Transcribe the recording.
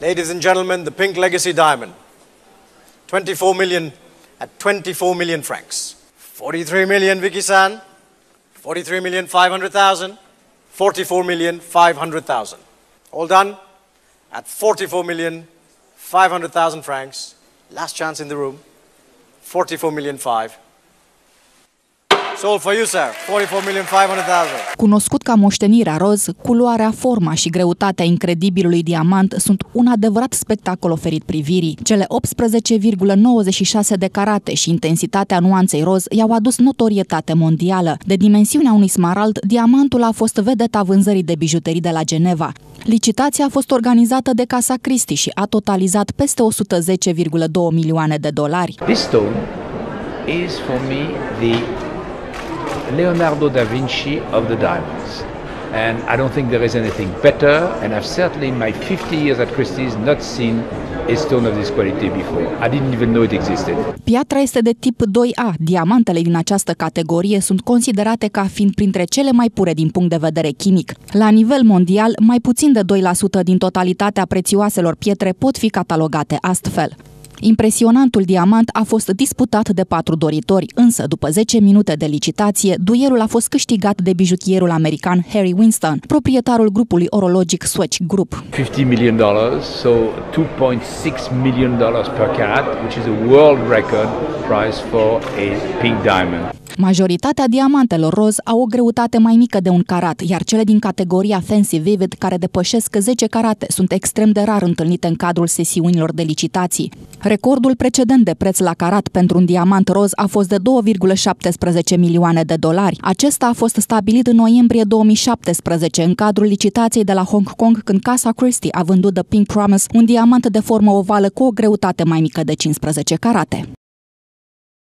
Ladies and gentlemen, the Pink Legacy Diamond. 24 million at 24 million francs. 43 million, Vicky San. 43 million 500,000. 44 million 500,000. All done at 44 million 500,000 francs. Last chance in the room. 44 million 5. Sold for you, sir. 44 million 500,000. Cunoscut ca moștenirea roz, culoarea, forma și greutatea incredibilului diamant sunt un adevărat spectacol oferit privirii. Cele 18,96 de carate și intensitatea nuanței roz i-au adus notorietate mondială. De dimensiunea unui smarald, diamantul a fost vedeta vânzării de bijuterii de la Geneva. Licitația a fost organizată de Casa Christie și a totalizat peste 110,2 milioane de dolari. This stone is for me the Leonardo da Vinci of the diamonds. And I don't think there is anything better, and I've certainly in my 50 years at Christie's not seen a stone of this quality before. I didn't even know it existed. Piatra este de tip 2A. Diamantele din această categorie sunt considerate ca fiind printre cele mai pure din punct de vedere chimic. La nivel mondial, mai puțin de 2% din totalitatea prețioaselor pietre pot fi catalogate astfel. Impresionantul diamant a fost disputat de patru doritori, însă după 10 minute de licitație, duelul a fost câștigat de bijutierul american Harry Winston, proprietarul grupului orologic Swatch Group. 50 million dollars, so 2.6 million dollars per carat, which is a world record price for a pink diamond. Majoritatea diamantelor roz au o greutate mai mică de un carat, iar cele din categoria Fancy Vivid, care depășesc 10 carate, sunt extrem de rar întâlnite în cadrul sesiunilor de licitații. Recordul precedent de preț la carat pentru un diamant roz a fost de 2,17 milioane de dolari. Acesta a fost stabilit în noiembrie 2017 în cadrul licitației de la Hong Kong, când Casa Christie a vândut The Pink Promise, un diamant de formă ovală cu o greutate mai mică de 15 carate.